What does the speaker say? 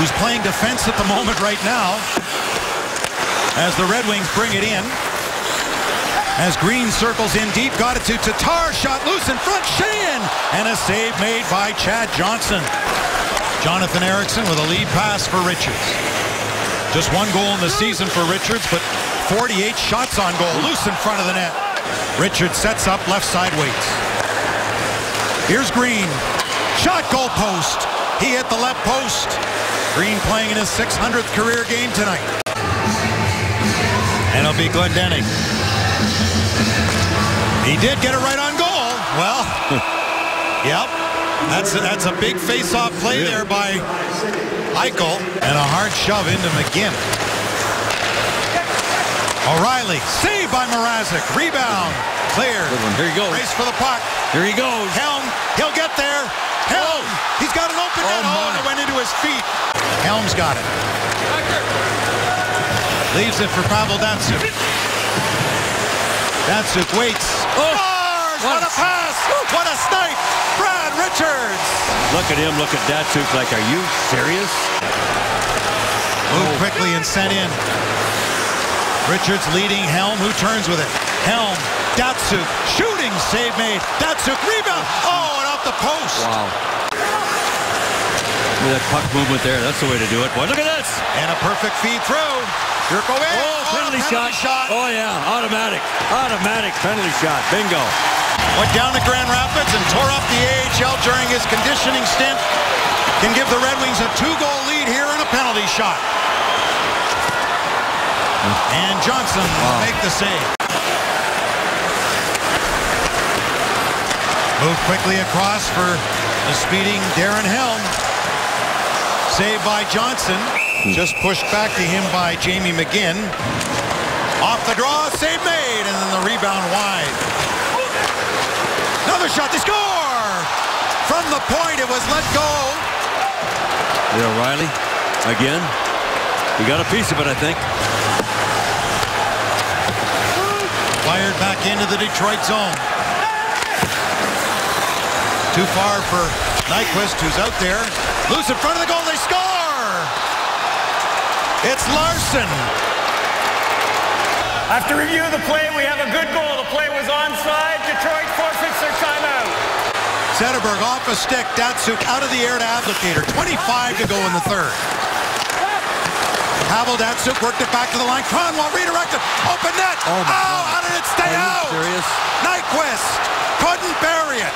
who's playing defense at the moment right now. As the Red Wings bring it in. As Green circles in deep, got it to Tatar, shot loose in front, Sheahan, and a save made by Chad Johnson. Jonathan Ericsson with a lead pass for Richards. Just one goal in the season for Richards, but 48 shots on goal, loose in front of the net. Richards sets up left side waits. Here's Green. Shot goal post. He hit the left post. Green playing in his 600th career game tonight. And it'll be Glendening. He did get it right on goal. Well, yep. That's a, that's a big face-off play there by Eichel. And a hard shove into McGinn. O'Reilly, saved by Mrazek. Rebound, cleared. Here he goes. Race for the puck. Here he goes. Helm, he'll get there. Helm, he's got an open net. Oh, Oh, and it went into his feet. Helm's got it. Leaves it for Pavel Datsyuk. Datsyuk waits. Oh. Scores! What a What? pass! What a snipe! Brad Richards! Look at him. Look at Datsyuk. Like, are you serious? Oh. Moved quickly and sent in. Richards leading Helm, who turns with it. Helm, Datsyuk, shooting, save made. Datsyuk, rebound. Oh, and off the post. Wow. Look at that puck movement there. That's the way to do it. Boy, look at this. And a perfect feed through. Jurco in. Oh, oh penalty, shot. shot. Oh, yeah. Automatic. Automatic penalty shot. Bingo. Went down to Grand Rapids and tore up the AHL during his conditioning stint. Can give the Red Wings a two-goal lead here in a penalty shot. And Johnson will make the save. Move quickly across for the speeding Darren Helm. Saved by Johnson. Just pushed back to him by Jamie McGinn. Off the draw, save made, and then the rebound wide. Another shot, they score! From the point, it was let go. Yeah, O'Reilly. Again. He got a piece of it, I think. Fired back into the Detroit zone. Too far for Nyquist, who's out there. Loose in front of the goal, they score! It's Larsson. After review of the play, we have a good goal. The play was onside. Detroit forfeits their timeout. Zetterberg off a stick. Datsyuk out of the air to Applicator. 25 to go in the third. Pavel Datsyuk worked it back to the line. Kronwall redirected. Open net. Oh, my oh, God. how did it stay Are you out? serious? Nyquist couldn't bury it.